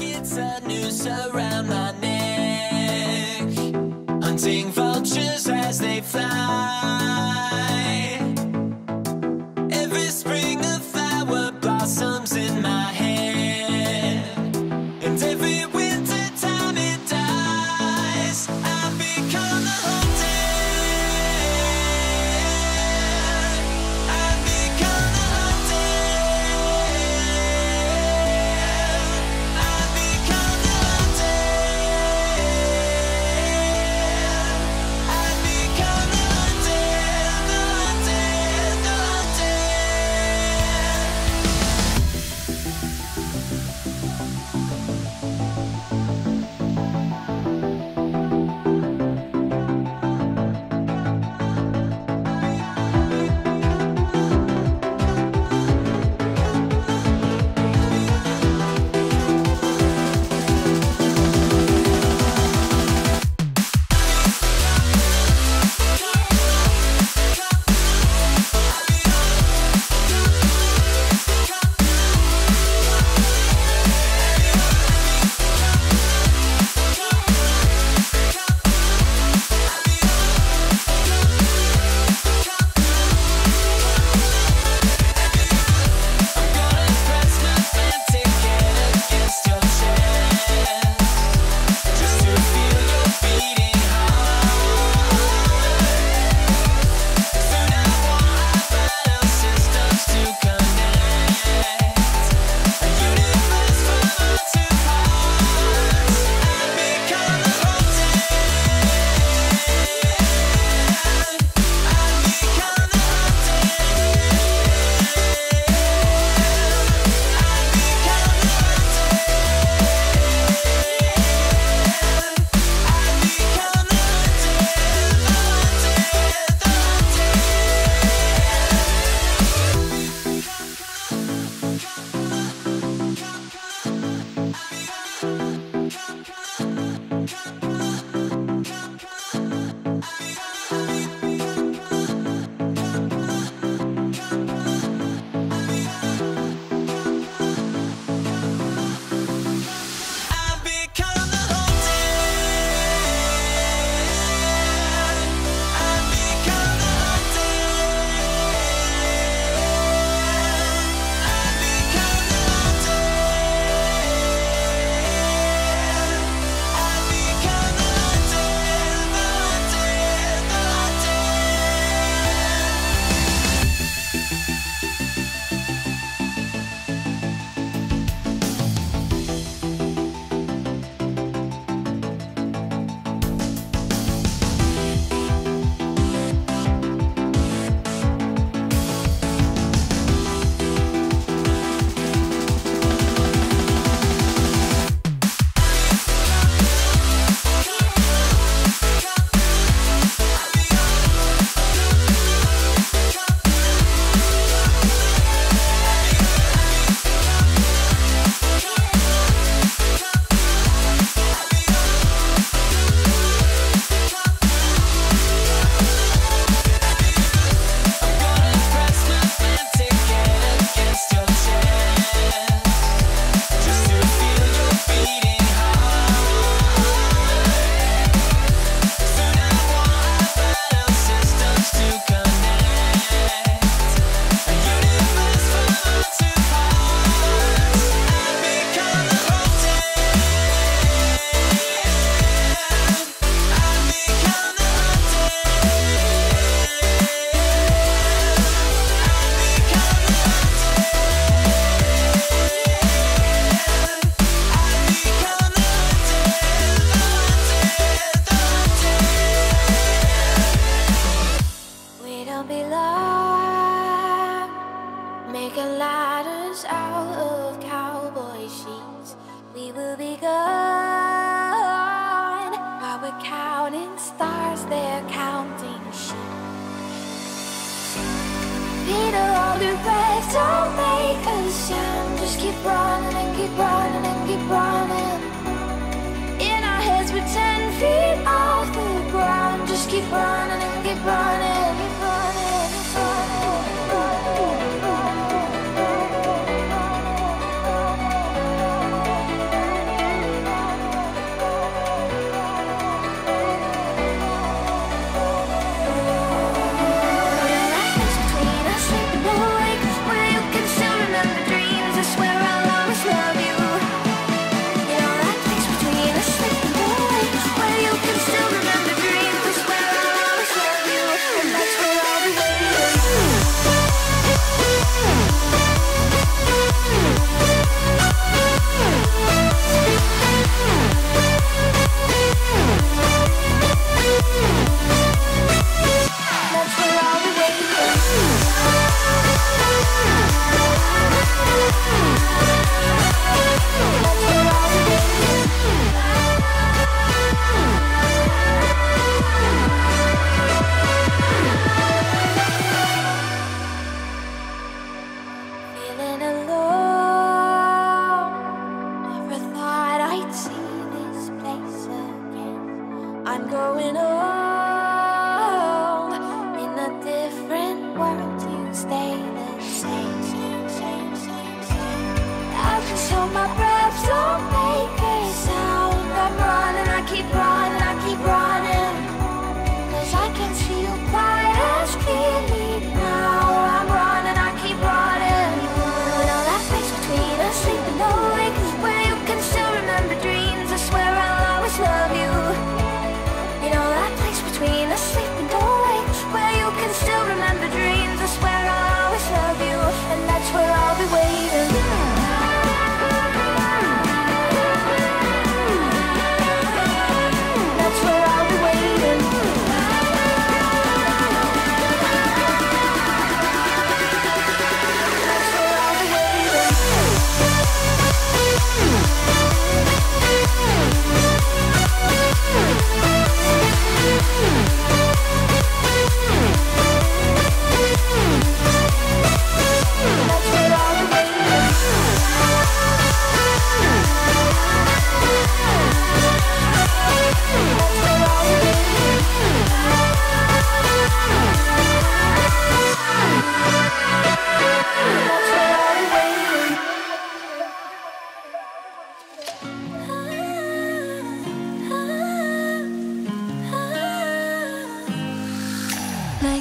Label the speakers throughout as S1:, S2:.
S1: It's a noose around my neck. Hunting vultures as they fly. Hold your
S2: don't make a sound. Just keep running and keep running and keep running. In our heads we're ten feet off the ground. Just keep running and keep running.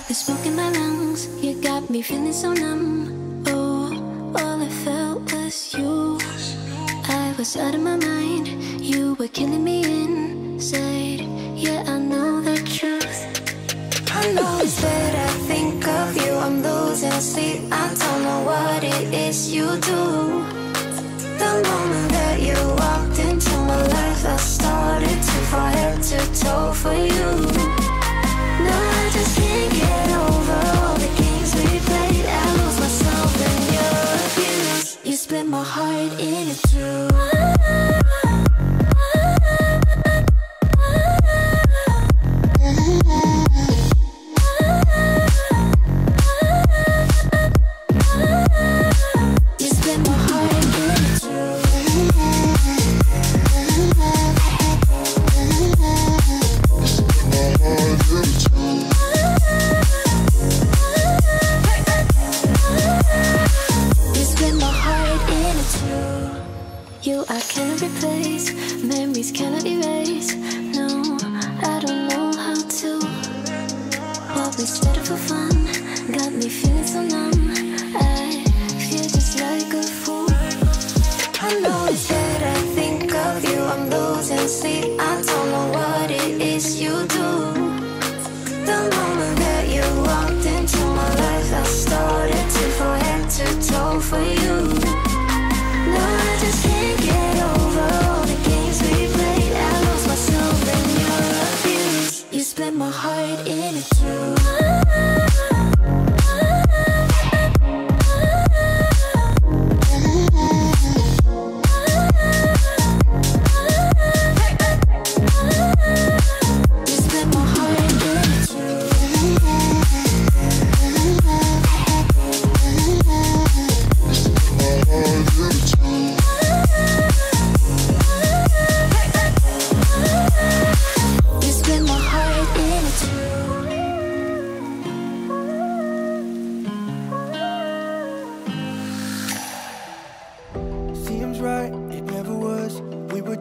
S3: The smoke in my lungs, you got me feeling so numb. Oh, all I felt was you. I was out of my mind, you were killing me inside. Yeah, I know the truth.
S2: I know it's that I think of you, I'm losing sleep. I don't know what it is you do. The moment that you walked into my life, I started to fall head to toe for you. heart in
S3: a
S4: too.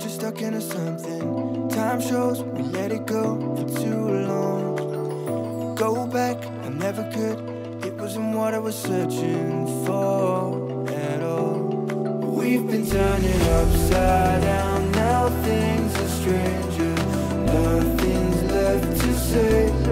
S4: stuck into something. Time shows we let it go for too long. Go back, I never could. It wasn't what I was searching for at all. We've been turning upside down. Now things are stranger. Nothing's left to say.